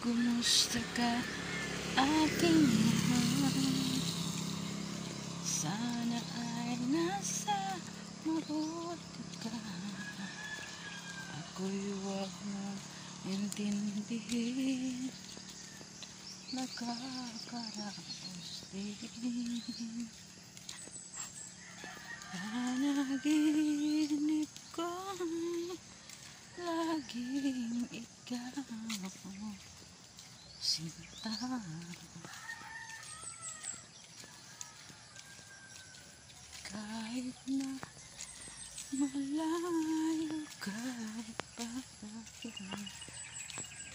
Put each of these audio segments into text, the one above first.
Kumusta ka aking mahal? Sana ay nasa mabuti ka. Ako'y huwag mo intindihin. Nakakaraos din. Panaginip ko Laging ikaw Sinta Kahit na malayo kahit pa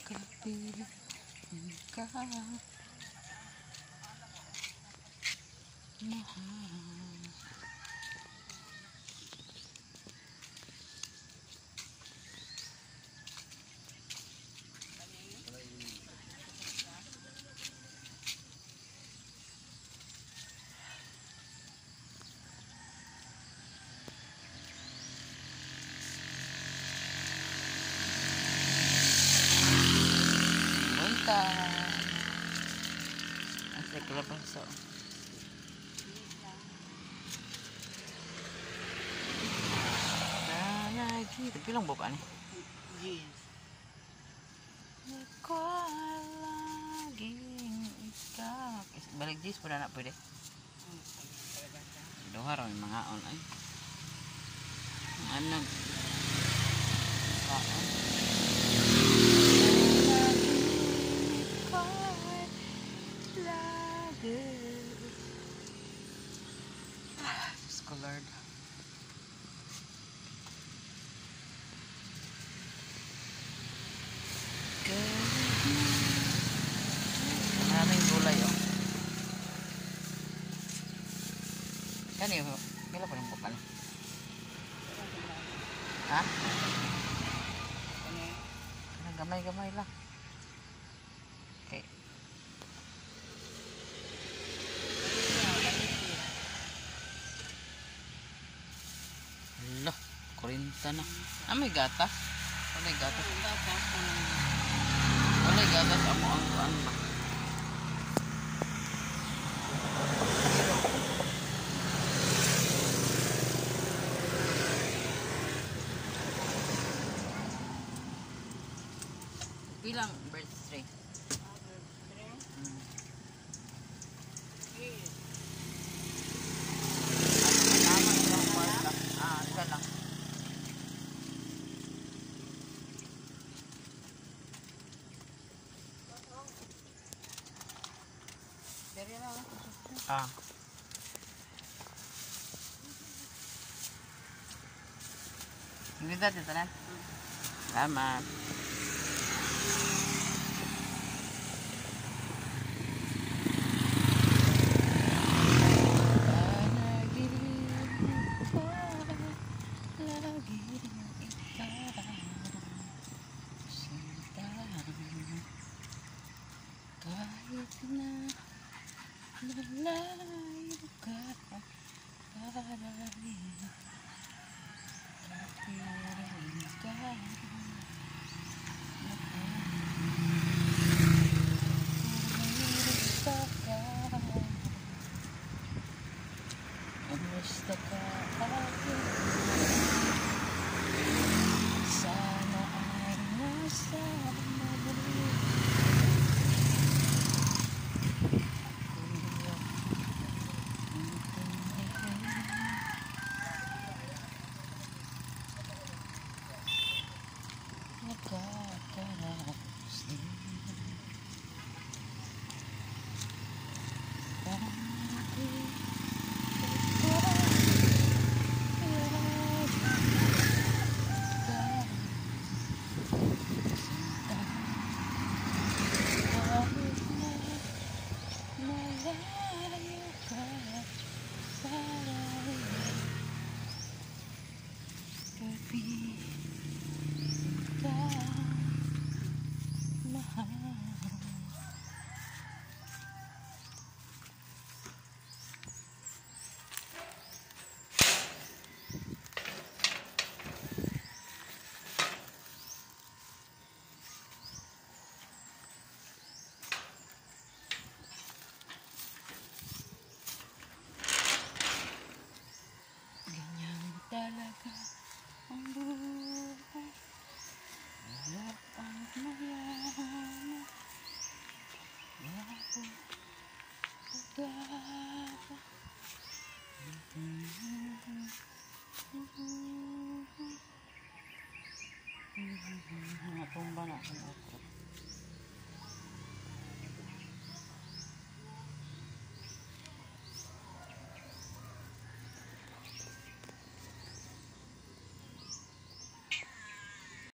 Kapiling ka Mahal kita asik lah kan pasok lagi tapi long bapak ni lagi balik jis pada anak pede doa orang memang aon ah, ay anak colored. Maraming gulay oh. Yan eh. Kailan ko lang po pala? Ha? Ano, gamay-gamay lang. 40 na. Ah, may gatas. Ah, Wala gatas. Ah, Wala gatas. Amo ang kuan na. Bilang birthday. Ah. Hindi dati tanan. Salamat. Thank you. Tumba na.